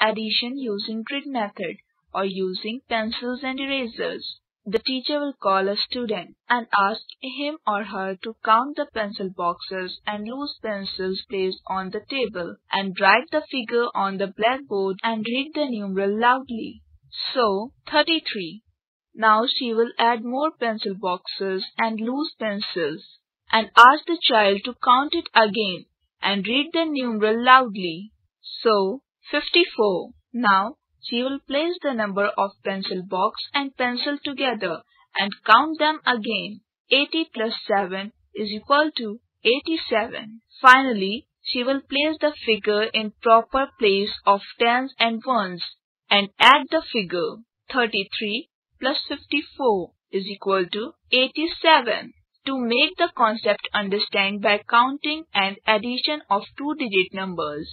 addition using grid method or using pencils and erasers. The teacher will call a student and ask him or her to count the pencil boxes and loose pencils placed on the table and write the figure on the blackboard and read the numeral loudly. So 33. Now she will add more pencil boxes and loose pencils and ask the child to count it again and read the numeral loudly. So 54. Now she will place the number of pencil box and pencil together and count them again. 80 plus 7 is equal to 87. Finally, she will place the figure in proper place of tens and ones and add the figure. 33 plus 54 is equal to 87. To make the concept understand by counting and addition of two-digit numbers.